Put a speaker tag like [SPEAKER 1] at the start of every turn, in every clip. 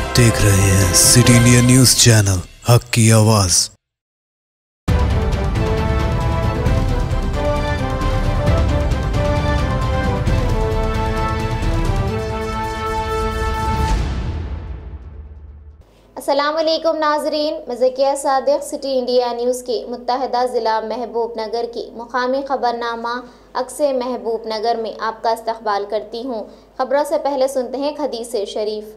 [SPEAKER 1] आप देख रहे हैं सिटी इंडिया न्यूज़ चैनल, हक की आवाज़।
[SPEAKER 2] असलम नाजरीन, मज़किया सादिक, सिटी इंडिया न्यूज़ के मुतहदा ज़िला महबूब नगर की मुकामी ख़बरनामा अक्स महबूब नगर में आपका इस्तकबाल करती हूँ। ख़बरों से पहले सुनते हैं खदीस शरीफ।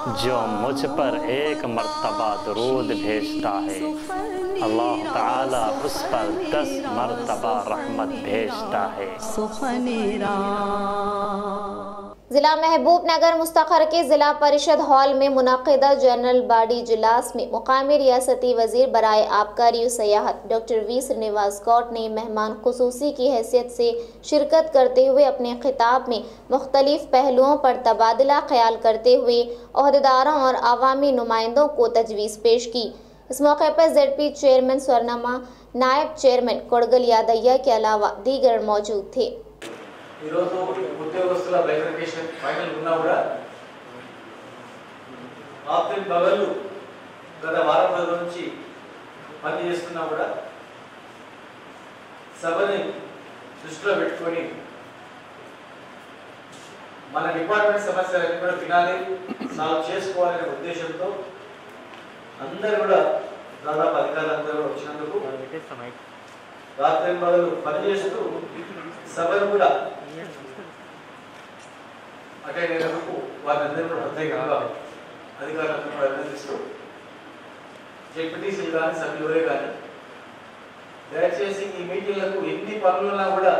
[SPEAKER 3] जो मुझ पर एक मरतबा दरूद भेजता है। अल्लाह ताला उस पर दस मरतबा रहमत भेजता है।
[SPEAKER 2] ज़िला महबूब नगर मुस्तखर के ज़िला परिषद हॉल में मुनदा जनरल बॉडी इजलास में मुकामी रियासती वज़ीर बरए आबकारी सयाहत। डॉक्टर वी श्रीनिवास गौड ने मेहमान खसूसी की हैसियत से शिरकत करते हुए अपने खिताब में मुख्तलिफ़ पहलुओं पर तबादला ख्याल करते हुए अहदेदारों और आवामी नुमाइंदों को तजवीज़ पेश की। इस मौके पर जेड पी चेयरमैन स्वर्णमा नायब चेयरमैन कोड़गल यादయ్య के अलावा दीगर मौजूद थे।
[SPEAKER 4] ఈరోజు ఉద్యోగస్తుల బైఫర్కేషన్ ఫైనల్ ఉన్నా కూడా రాత్రి పగలు గత వారం రోజుల నుంచి పని చేస్తున్నా కూడా సభని దృష్టిలో పెట్టుకొని మన డిపార్ట్మెంట్ సమస్యలన్నీ కూడా వినాలి సాల్వ్ చేసుకోవాలనే ఉద్దేశంతో అందరు కూడా దాదాపు అధికారులందరూ వచ్చినందుకు రాత్రి పగలు పనిచేస్తూ సభను కూడా అటెండ్ అయినందుకు వారందరూ కూడా ప్రత్యేకంగా అధికారులకు అభినందిస్తూ జెడ్పీటీసీలు కానీ సభ్యులే కానీ దయచేసి ఈ మీటింగ్లకు ఎన్ని పనులున్నా కూడా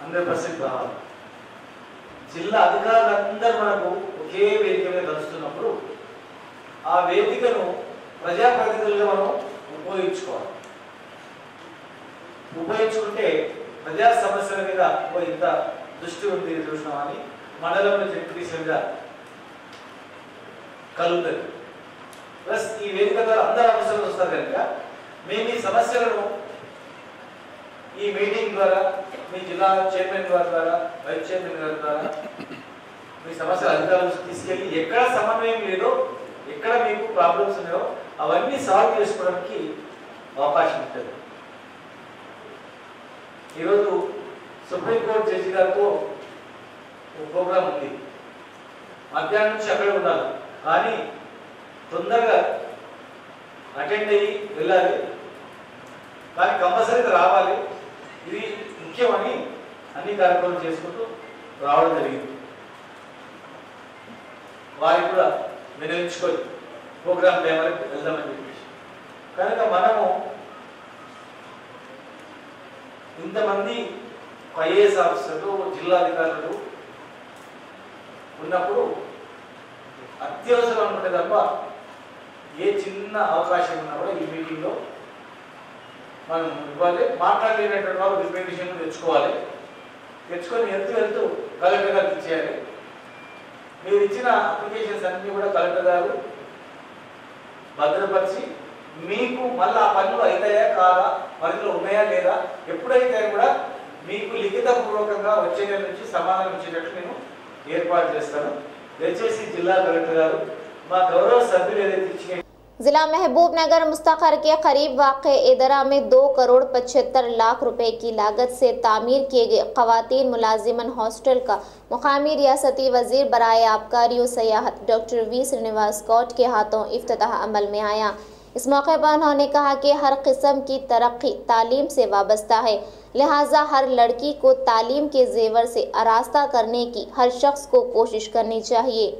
[SPEAKER 4] హండ్రెడ్ పర్సెంట్ రావాలి. జిల్లా అధికారులందరూ మనకు ఒకే వేదిక మీద కలుస్తున్నప్పుడు ఆ వేదికను ప్రజాప్రతినిధులుగా మనం ఉపయోగించుకోవాలి. ఉపయోగించుకుంటే ప్రజా సమస్యల మీద ఇంత దృష్టి ఉంది చూసినామని మండలంలో జడ్పీటీసీలుగా కలుగుతుంది. ప్లస్ ఈ వేదిక ద్వారా అందరు అవసరం వస్తారు కనుక మేము ఈ సమస్యలను ఈ మీటింగ్ ద్వారా మీ జిల్లా చైర్మన్ గారి ద్వారా వైస్ చైర్మన్ గారి ద్వారా మీ సమస్యలు అధికారులు తీసుకెళ్ళి ఎక్కడ సమన్వయం లేదో ఎక్కడ మీకు ప్రాబ్లమ్స్ ఉన్నాయో అవన్నీ సాల్వ్ చేసుకోవడానికి అవకాశం ఉంటుంది. ఈరోజు సుప్రీంకోర్టు జడ్జి గారితో ప్రోగ్రాం ఉంది. మధ్యాహ్నం నుంచి అక్కడే ఉండాలి కానీ తొందరగా అటెండ్ అయ్యి వెళ్ళాలి. కానీ కంపల్సరీగా రావాలి. ఇది ముఖ్యమని అన్ని కార్యక్రమాలు చేసుకుంటూ రావడం జరిగింది. వారికి కూడా వినియోగించుకొని ప్రోగ్రామ్ టైం వరకు వెళ్దామని చెప్పేసి. కనుక మనము ఇంతమంది ఐఏఎస్ ఆఫీసర్లు జిల్లా అధికారులు ఉన్నప్పుడు అత్యవసరం అనుకుంటే తప్ప ఏ చిన్న అవకాశం ఉన్నా కూడా ఈ మీటింగ్లో మనం ఇవ్వాలి. మాట్లాడలేనటువంటి వాళ్ళు రిప్రజెంటేషన్ తెచ్చుకోవాలి. తెచ్చుకొని వెళ్తూ వెళ్తూ కలెక్టర్ గారికి ఇచ్చేయాలి. మీరు ఇచ్చిన అప్లికేషన్స్ అన్ని కూడా కలెక్టర్ గారు భద్రపరిచి మీకు మళ్ళీ ఆ పనులు అవుతాయా కాదా పరిధిలో ఉన్నాయా లేదా ఎప్పుడైతే కూడా మీకు లిఖిత పూర్వకంగా వచ్చే నెల నుంచి సమాధానం ఇచ్చేటట్టు నేను ఏర్పాటు చేస్తాను దయచేసి జిల్లా కలెక్టర్ గారు మా గౌరవ సభ్యులు ఏదైతే ఇచ్చిన
[SPEAKER 2] जिला महबूब नगर मुस्तखर के करीब वाक़ इदरा में दो करोड़ पचहत्तर लाख रुपए की लागत से तामीर किए गए खवतिन मुलाजिमन हॉस्टल का मुकामी रियासती वजीर बरए आबकारी और सयाहत डॉक्टर वी श्रीनिवास गौड के हाथों अफ्ताह अमल में आया इस मौके पर उन्होंने कहा कि हर किस्म की तरक्की तालीम से वाबस्ता है। लिहाजा हर लड़की को तालीम के जेवर से आरास्ता करने की हर शख्स को कोशिश करनी चाहिए।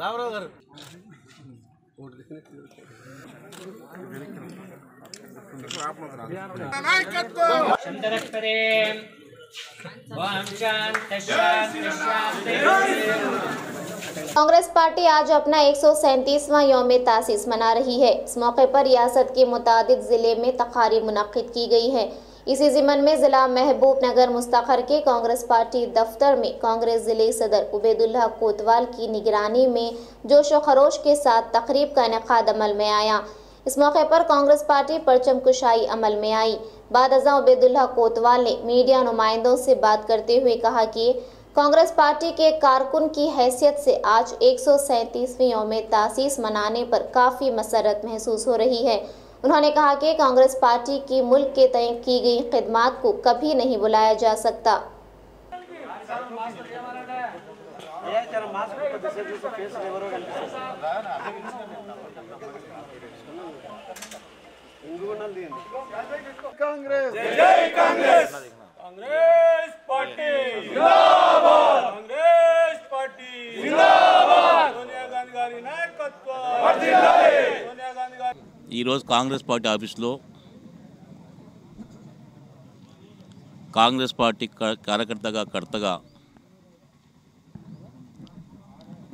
[SPEAKER 5] రామరావు గారు
[SPEAKER 2] कांग्रेस पार्टी आज अपना एक सौ सैंतीसवां योम तासीस मना रही है इस मौके पर रियासत के मुताद जिले में तकारीब मुनद की गई है इसी जिमन में जिला महबूब नगर मुस्तखर के कांग्रेस पार्टी दफ्तर में कांग्रेस ज़िले सदर उबैदुल्ला कोतवाल की निगरानी में जोश खरोश के साथ तकरीब का इनका अमल में आया। इस मौके पर कांग्रेस पार्टी परचम कुशाई अमल में आई। बाद अजा उबैदुल्ला कोतवाल ने मीडिया नुमाइंदों से बात करते हुए कहा कि कांग्रेस पार्टी के कारकुन की हैसियत से आज एक सौ सैंतीसवीं योम तासीस मनाने पर काफ़ी मसरत महसूस हो रही है। उन्होंने कहा कि कांग्रेस पार्टी की मुल्क के तय की गई खदमात को कभी नहीं बुलाया जा सकता।
[SPEAKER 6] कांग्रेस। जय कांग्रेस। कांग्रेस पार्टी। जिंदाबाद। कांग्रेस पार्टी। जिंदाबाद। सोनिया गांधी गारी नायकत्व।
[SPEAKER 7] ఈరోజు కాంగ్రెస్ పార్టీ ఆఫీస్లో కాంగ్రెస్ పార్టీ క- కార్యకర్తగా కర్తగా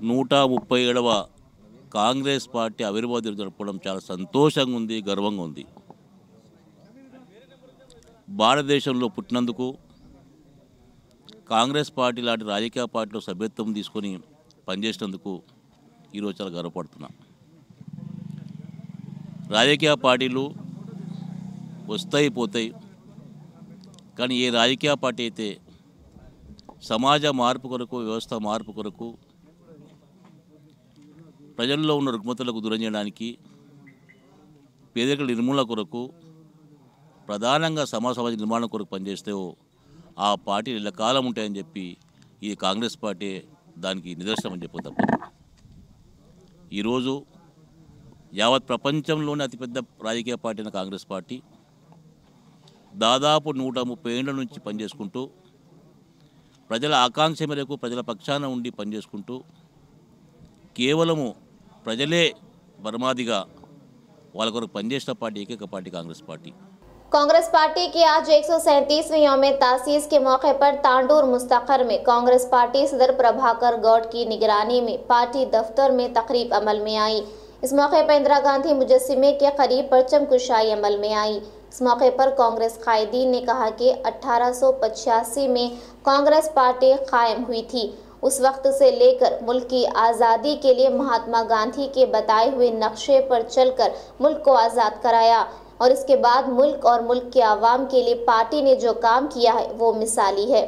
[SPEAKER 7] నూట ముప్పై ఏడవ కాంగ్రెస్ పార్టీ ఆవిర్భావ దినం జరపడం చాలా సంతోషంగా ఉంది గర్వంగా ఉంది. భారతదేశంలో పుట్టినందుకు కాంగ్రెస్ పార్టీ లాంటి రాజకీయ పార్టీలో సభ్యత్వం తీసుకొని పనిచేసినందుకు ఈరోజు చాలా గర్వపడుతున్నాం. రాజకీయ పార్టీలు వస్తాయి పోతాయి. కానీ ఏ రాజకీయ పార్టీ అయితే సమాజ మార్పు కొరకు వ్యవస్థ మార్పు కొరకు ప్రజల్లో ఉన్న రుగ్మతలకు దూరం చేయడానికి పేదరిక నిర్మూలన కొరకు ప్రధానంగా సమాజ సమాజ నిర్మాణం కొరకు పనిచేస్తేవో ఆ పార్టీలు ఇలా కాలం ఉంటాయని చెప్పి ఈ కాంగ్రెస్ పార్టీ దానికి నిదర్శనం అని చెప్పి తప్పదు. ఈరోజు యావత్ ప్రపంచంలోనే అతిపెద్ద రాజకీయ పార్టీ అయిన కాంగ్రెస్ పార్టీ దాదాపు నూట ముప్పై ఏళ్ళ నుంచి పనిచేసుకుంటూ ప్రజల ఆకాంక్ష మేరకు ప్రజల పక్షాన ఉండి పనిచేసుకుంటూ కేవలము ప్రజలే బర్మాదిగా వాళ్ళ కొరకు పనిచేసిన పార్టీ ఏకైక party Congress party
[SPEAKER 2] Congress party की आज एक सौ सैंतीसवीं योम तासीस के मौके पर तांडूर मुस्तखर में कांग्रेस पार्टी सदर प्रभाकर गौड की निगरानी में पार्टी दफ्तर में तकरीब अमल में आई इस मौके पर इंदिरा गांधी मुजस्मे के करीब परचम कुशाई अमल में आई। इस मौके पर कांग्रेस कायदीन ने कहा कि अठारह में कांग्रेस पार्टी कायम हुई थी। उस वक्त से लेकर मुल्क की आज़ादी के लिए महात्मा गांधी के बताए हुए नक्शे पर चलकर मुल्क को आज़ाद कराया और इसके बाद मुल्क और मुल्क के आवाम के लिए पार्टी ने जो काम किया है, वो मिसाली है।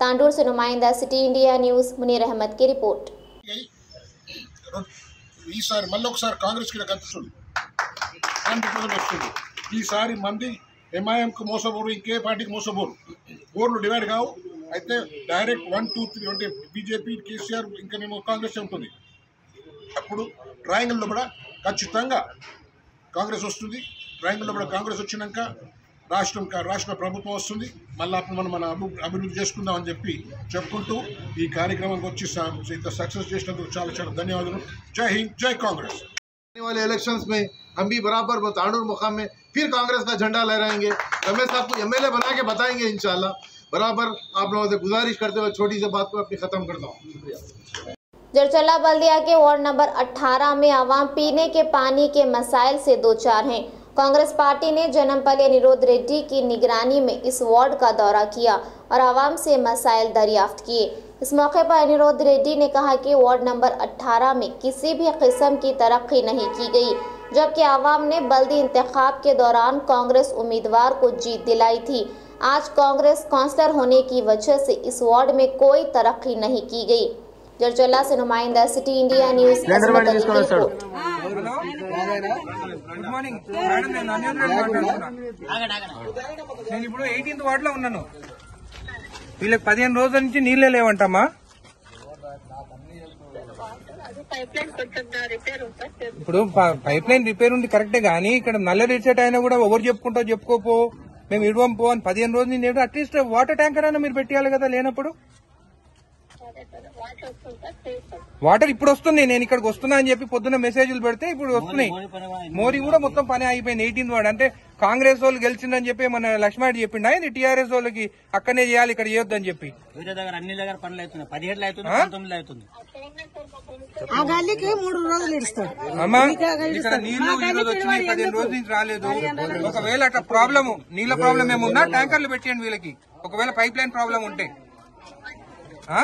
[SPEAKER 2] तांडूर से नुमाइंदा city India news, Munir Ahmed की रिपोर्ट।
[SPEAKER 8] ఈసారి మళ్ళీ ఒకసారి కాంగ్రెస్కి కనిపిస్తుంది పర్సెంట్ వస్తుంది. ఈసారి మంది ఎంఐఎంకు మోసపోరు ఇంకే పార్టీకి మోసపోరు. ఓర్లు డివైడ్ కావు. అయితే డైరెక్ట్ వన్ టూ త్రీ అంటే బీజేపీ కేసీఆర్ ఇంకా మేము కాంగ్రెస్ ఉంటుంది? అప్పుడు ట్రయాంగిల్లో కూడా ఖచ్చితంగా కాంగ్రెస్ వస్తుంది. ట్రయాంగిల్లో కూడా కాంగ్రెస్ వచ్చినాక రాష్ట్రం రాష్ట్ర ప్రభుత్వం వస్తుంది మళ్ళీ అప్పుడు మనం మన అభి అభివృద్ధి చేసుకుందాం అని చెప్పి చెప్పుకుంటూ ఈ కార్యక్రమానికి వచ్చి స- ఇంత సక్సెస్ చేసినందుకు చాలా చాలా ధన్యవాదాలు జై హింద్ జై కాంగ్రెస్
[SPEAKER 9] आने वाले इलेक्शंस में हम भी बराबर तांडूर मुकाम में फिर कांग्रेस का झंडा लहराएंगे रमेश साहब को एमएलए बना के बताएंगे इंशाल्लाह बराबर आप लोगों से गुजारिश करते हुए छोटी सी बात को अपनी ख़त्म करता हूँ शुक्रिया
[SPEAKER 2] जरचला बल्दिया के वार्ड नंबर 18 में आवाम पीने के पानी के मसाइल से दो चार हैं कांग्रेस पार्टी ने जनमपल अनिरुद्ध रेड्डी की निगरानी में इस वार्ड का दौरा किया और आवाम से मसाइल दरियाफ्त किए। इस मौके पर अनिरुद्ध रेड्डी ने कहा कि वार्ड नंबर 18 में किसी भी किस्म की तरक्की नहीं की गई, जबकि आवाम ने बल्दी इंतखाब के दौरान कांग्रेस उम्मीदवार को जीत दिलाई थी। आज कांग्रेस काउंसलर होने की वजह से इस वार्ड में कोई तरक्की नहीं की गई।
[SPEAKER 5] జడ్చొల్లాసి నుమాయిందా సిటీ ఇండియా న్యూస్ ఇప్పుడు ఎయిటీన్త్ ఉన్నాను. వీళ్ళకి పదిహేను రోజుల నుంచి నీళ్ళే లేవంటమ్మా. ఇప్పుడు పైప్ లైన్ రిపేర్ ఉంది కరెక్టే గానీ ఇక్కడ నల్ల రిసెట్ అయినా కూడా ఎవరు చెప్పుకుంటా చెప్పుకోపో మేము ఇడవం పో అని పదిహేను రోజులు అట్లీస్ట్ వాటర్ ట్యాంకర్ అయినా మీరు పెట్టాలి కదా లేనప్పుడు. వాటర్ ఇప్పుడు వస్తుంది నేను ఇక్కడికి వస్తున్నా అని చెప్పి పొద్దున్న మెసేజ్లు పెడితే ఇప్పుడు వస్తున్నాయి. మోరీ కూడా మొత్తం పని అయిపోయింది. ఎయిటీన్త్ వాడు. అంటే కాంగ్రెస్ వాళ్ళు గెలిచిందని చెప్పి మన లక్ష్మారెడ్డి చెప్పిండా. ఇది టీఆర్ఎస్ వాళ్ళకి అక్కడనే చేయాలి ఇక్కడ చేయొద్దని చెప్పి.
[SPEAKER 10] వేరే దగ్గర అన్ని దగ్గర పనులు అవుతున్నాయి. పదిహేడులో అవుతుంది
[SPEAKER 5] ఆ?
[SPEAKER 10] పంతొమ్మిదిలో అవుతుంది
[SPEAKER 11] ఆ గల్లీకి మూడు రోజులు ఇస్తాడు
[SPEAKER 5] అమ్మా ఇక్కడ నీళ్ళు ఈ రోజు వచ్చినాయి పదిహేను రోజుల నుంచి రాలేదు. ఒకవేళ అట్లా ప్రాబ్లమ్ నీళ్ళ ప్రాబ్లం ఏమున్నా ట్యాంకర్లు పెట్టేయండి వీళ్ళకి. ఒకవేళ పైప్ లైన్ ప్రాబ్లం ఉంటే. ఆ?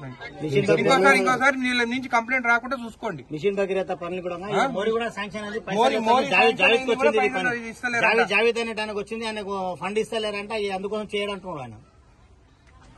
[SPEAKER 5] ఇంకోసారి ఇంకోసారి నుంచి కంప్లైంట్ రాకుండా చూసుకోండి.
[SPEAKER 10] మిషన్ భగీరథ పనులు కూడా మోరీ కూడా శాంక్షన్
[SPEAKER 5] అది
[SPEAKER 10] జావేద్ అనే వచ్చింది ఆయనకు ఫండ్ ఇస్తలేరంట అందుకోసం చేయడం ఆయన.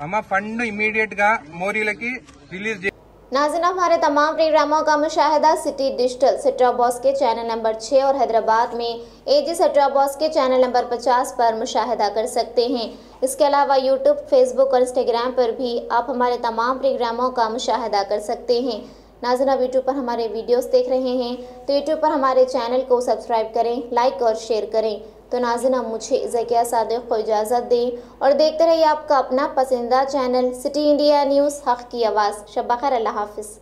[SPEAKER 5] అమ్మ ఫండ్ ఇమీడియట్గా మోరీలకి రిలీజ్
[SPEAKER 2] नाजिन, हमारे तमाम प्रोग्रामों का मुशाहिदा सिटी डिजिटल सेट्रा बॉस के चैनल नंबर 6 और हैदराबाद में एजी सेट्रा बॉस के चैनल नंबर 50 पर मुशाहिदा कर सकते हैं। इसके अलावा यूट्यूब फेसबुक और इंस्टाग्राम पर भी आप हमारे तमाम प्रोग्रामों का मुशाहिदा कर सकते हैं। नाजिन, आप यूट्यूब पर हमारे वीडियोस देख रहे हैं तो यूट्यूब पर हमारे चैनल को सब्सक्राइब करें, लाइक और शेयर करें। तो नाजिन अब मुझे जकिया सादे को इजाज़त दें और देखते रहिए आपका अपना पसंदीदा चैनल सिटी इंडिया न्यूज़, हक़ की आवाज़। शब खैर अल्लाह हाफिज़।